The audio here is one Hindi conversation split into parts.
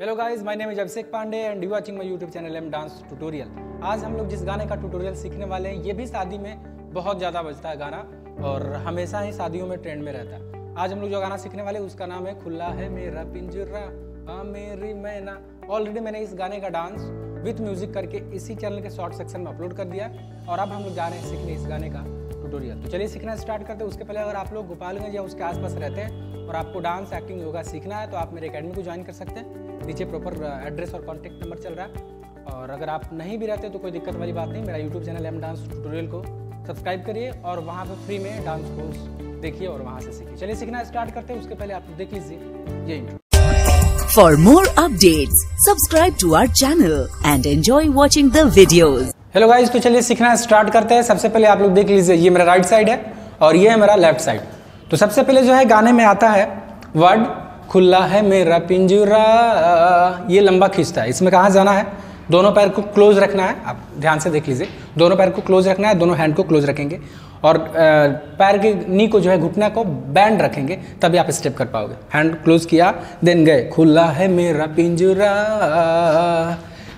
Hello guys my name is Abhishek Pandey and you watching my YouTube channel M dance tutorial आज हम लोग जिस गाने का ट्यूटोरियल सीखने वाले हैं, ये भी शादी में बहुत ज़्यादा बजता है गाना और हमेशा ही शादियों में ट्रेंड में रहता है। आज हम लोग जो गाना सीखने वाले उसका नाम है खुला है मेरा पिंजरा हाँ मेरी मैना। ऑलरेडी मैंने इस गाने का डांस विथ म्यूज़िक करके इसी चैनल के शॉर्ट सेक्शन में अपलोड कर दिया और अब हम लोग जा रहे हैं सीखने इस गाने का ट्यूटोरियल तो चलिए सीखना स्टार्ट करते हैं। उसके पहले अगर आप लोग गोपालगंज या उसके आसपास रहते हैं और आपको डांस एक्टिंग योगा सीखना है तो आप मेरे अकेडमी को ज्वाइन कर सकते हैं। नीचे प्रॉपर एड्रेस और कॉन्टैक्ट नंबर चल रहा है। और अगर आप नहीं भी रहते तो कोई दिक्कत वाली बात नहीं। मेरा YouTube channel M dance tutorial को सब्सक्राइब करिए और वहाँ पर फ्री में डांस कोर्स देखिए और वहाँ से सीखिए। चलिए सीखना स्टार्ट करते हैं उसके पहले आप देख लीजिए ये intro For more updates, subscribe to our channel and enjoy watching the videos. Hello guys तो चलिए सीखना स्टार्ट करते हैं। सबसे पहले आप लोग देख लीजिए ये मेरा राइट साइड है और ये है मेरा लेफ़्ट साइड तो सबसे पहले जो है गाने में आता है वर्ड खुला है मेरा पिंजरा। ये लंबा खींचता है। इसमें कहाँ जाना है? दोनों पैर को क्लोज रखना है। आप ध्यान से देख लीजिए। दोनों पैर को क्लोज रखना है, दोनों हैंड को क्लोज रखेंगे। और पैर के नी को जो है घुटना को बैंड रखेंगे, तभी आप स्टेप कर पाओगे। हैंड क्लोज किया देन गए। खुला है मेरा पिंजरा।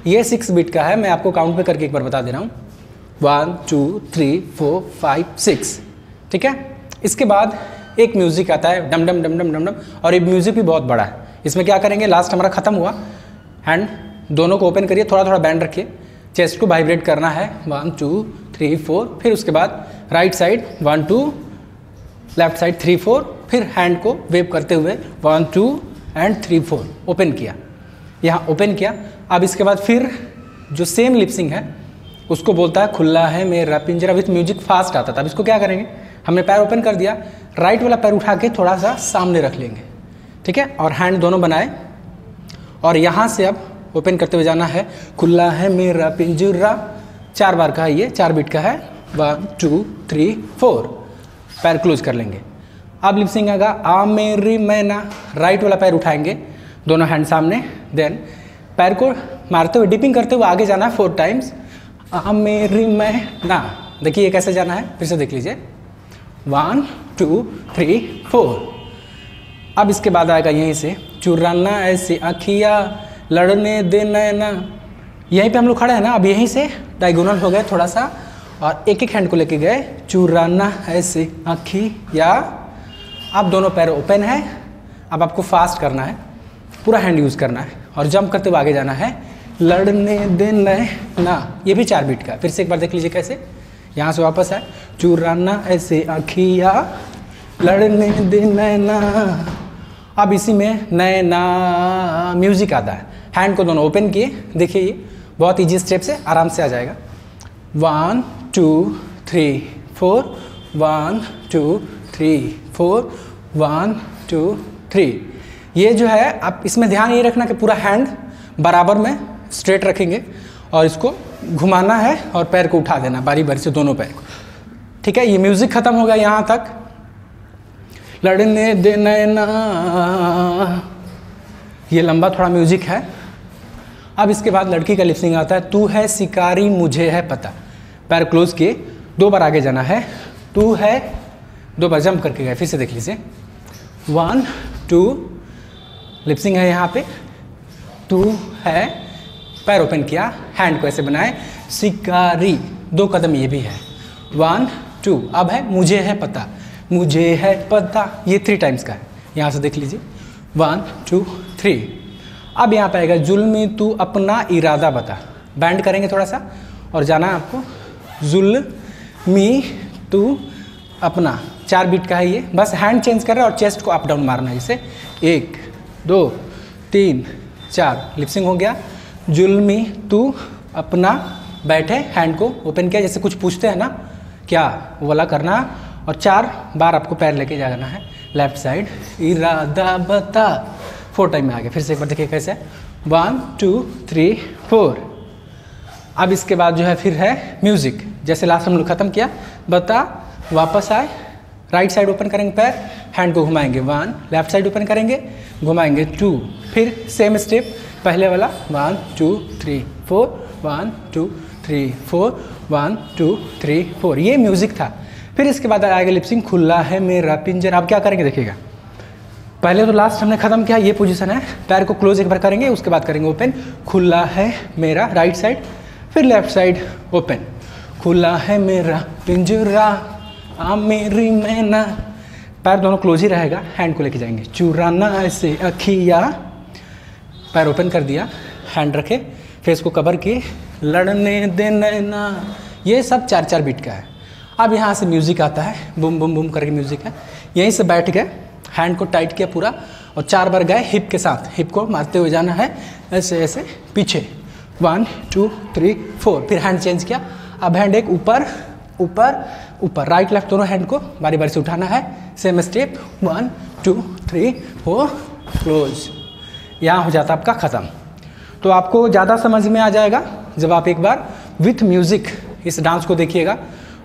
ये सिक्स बीट का है। मैं आपको काउंट पे करके एक बार बता दे रहा हूँ। One two three four five six ठीक है? इसके बाद एक म्यूज़िक आता है, डम डम डम डम डम डम, और ये म्यूज़िक भी बहुत बड़ा है। इसमें क्या करेंगे लास्ट हमारा खत्म हुआ। हैंड दोनों को ओपन करिए थोड़ा थोड़ा बैंड रखिए। चेस्ट को वाइब्रेट करना है। वन टू थ्री फोर फिर उसके बाद right side one two left side three four फिर हैंड को वेव करते हुए one two and three four open किया। यहाँ ओपन किया। अब इसके बाद फिर जो सेम लिपसिंग है, उसको बोलता है, खुला है मेरा पिंजरा। विथ म्यूज़िक फास्ट आता था अब इसको क्या करेंगे? हमने पैर ओपन कर दिया राइट वाला पैर उठा के थोड़ा सा सामने रख लेंगे। ठीक है? और हैंड दोनों बनाए। और यहाँ से अब ओपन करते हुए जाना है। खुला है मेरा पिंजरा। चार बार का है ये, चार बीट का है। वन टू थ्री फोर पैर क्लोज कर लेंगे। अब लिपसिंग आएगा। आ मेरी मैना। राइट वाला पैर उठाएँगे। दोनों हैंड सामने। देन पैर को मारते हुए डिपिंग करते हुए आगे जाना है फोर टाइम्स आ मेरी मैना। देखिए ये कैसे जाना है, फिर से देख लीजिए। वन टू थ्री फोर अब इसके बाद आएगा यहीं से, चुराना ऐसे अखिया, लड़ने दे नैना यहीं पे हम लोग खड़े हैं ना, अब यहीं से डायगोनल हो गए थोड़ा सा, और एक एक हैंड को लेके गए, चुराना ऐसे अखिया। अब दोनों पैर ओपन है, अब आपको फास्ट करना है, पूरा हैंड यूज़ करना है, और जंप करते हुए आगे जाना है, लड़ने दे नैना ये भी चार बीट का फिर से एक बार देख लीजिए कैसे। यहाँ से वापस है चुराना ऐसे अखिया, लड़ने दे नैना अब इसी में नैना, म्यूज़िक आता है। हैंड को दोनों ओपन किए। देखिए ये, बहुत इजी स्टेप से आराम से आ जाएगा। One two three four one two three four one two three ये जो है, आप इसमें ध्यान ये रखना कि पूरा हैंड बराबर में स्ट्रेट रखेंगे और इसको घुमाना है और पैर को उठा देना, बारी बारी से दोनों पैर को। ठीक है, ये म्यूज़िक खत्म हो गया यहाँ तक। लड़ने दे नैना ये लंबा थोड़ा म्यूज़िक है। अब इसके बाद लड़की का लिपसिंग आता है, तू है शिकारी, मुझे है पता। पैर क्लोज किए, दो बार आगे जाना है। तू है। दो बार जंप करके गए, फिर से देख लीजिए। One, to. लिपसिंग है यहाँ पे। तू है पैर ओपन किया हैंड को ऐसे बनाए, शिकारी, दो कदम ये भी है। वन टू अब है, मुझे है पता। मुझे है पता, ये थ्री टाइम्स का है। यहाँ से देख लीजिए। वन टू थ्री अब यहाँ पे आएगा, जुल्मी, तू अपना इरादा बता। बैंड करेंगे थोड़ा सा, और जाना है आपको। जुल्मी, तू अपना। चार बीट का है ये। बस हैंड चेंज कर रहा है और चेस्ट को अप डाउन मारना है जैसे एक, दो, तीन, चार। लिपसिंग हो गया। जुल्मी, तू अपना बैठे हैंड को ओपन किया, जैसे कुछ पूछते हैं ना, क्या वाला करना, और चार बार आपको पैर लेके जाना है लेफ़्ट साइड इरादा बता। फोर टाइम में आ गया फिर से एक बार देखिए कैसे। वन टू थ्री फोर अब इसके बाद जो है, फिर है म्यूज़िक जैसे लास्ट हम लोग खत्म किया, बता, वापस आए राइट साइड ओपन करेंगे पैर हैंड को घुमाएँगे। वन लेफ़्ट साइड ओपन करेंगे, घुमाएँगे टू फिर सेम स्टेप पहले वाला one two three four one two three four one two three four ये म्यूज़िक था। फिर इसके बाद आएगा लिपसिंग खुला है मेरा पिंजर। आप क्या करेंगे देखिएगा। पहले तो लास्ट हमने खत्म किया, ये पोजीशन है। पैर को क्लोज एक बार करेंगे, उसके बाद करेंगे ओपन खुला है मेरा राइट साइड फिर लेफ़्ट साइड ओपन खुला है मेरा पिंजरा, आ मेरी मैना। पैर दोनों क्लोज ही रहेगा हैंड को लेके जाएँगे। चुराना ऐसे अखिया। पैर ओपन कर दिया हैंड रखे फेस को कवर किए, लड़ने देना ये सब चार चार बीट का है। अब यहाँ से म्यूज़िक आता है बुम बुम बुम करके म्यूज़िक है। यहीं से बैठ गए हैंड को टाइट किया पूरा, और चार बार गए हिप के साथ। हिप को मारते हुए जाना है, ऐसे ऐसे, पीछे। वन टू थ्री फोर फिर हैंड चेंज किया। अब हैंड एक ऊपर ऊपर ऊपर। राइट लेफ़्ट दोनों हैंड को बारी बारी से उठाना है। Same step one two three four close यहाँ हो जाता आपका ख़त्म। तो आपको ज़्यादा समझ में आ जाएगा जब आप एक बार विथ म्यूज़िक इस डांस को देखिएगा।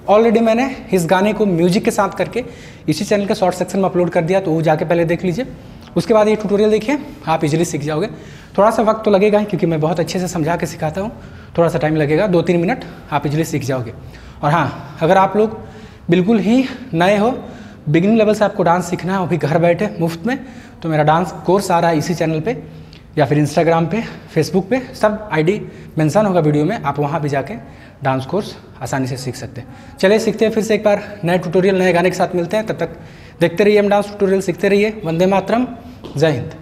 ऑलरेडी मैंने इस गाने को म्यूज़िक के साथ करके इसी चैनल के शॉर्ट सेक्शन में अपलोड कर दिया तो वो जाके पहले देख लीजिए। उसके बाद ये ट्यूटोरियल देखिए, आप इजीली सीख जाओगे। थोड़ा सा वक्त तो लगेगा ही, क्योंकि मैं बहुत अच्छे से समझा के सिखाता हूँ। थोड़ा सा टाइम लगेगा दो तीन मिनट आप इजीली सीख जाओगे। और हाँ अगर आप लोग बिल्कुल ही नए हो बिगिनिंग लेवल से आपको डांस सीखना है, वो भी घर बैठे, मुफ़्त में तो मेरा डांस कोर्स आ रहा है इसी चैनल पे, या फिर इंस्टाग्राम पे फेसबुक पे, सब आईडी मेंशन होगा वीडियो में, आप वहाँ भी जाके डांस कोर्स आसानी से सीख सकते हैं। चलिए सीखते हैं फिर से एक बार, नए ट्यूटोरियल नए गाने के साथ मिलते हैं, तब तक देखते रहिए हम डांस ट्यूटोरियल सीखते रहिए, वंदे मातरम, जय हिंद।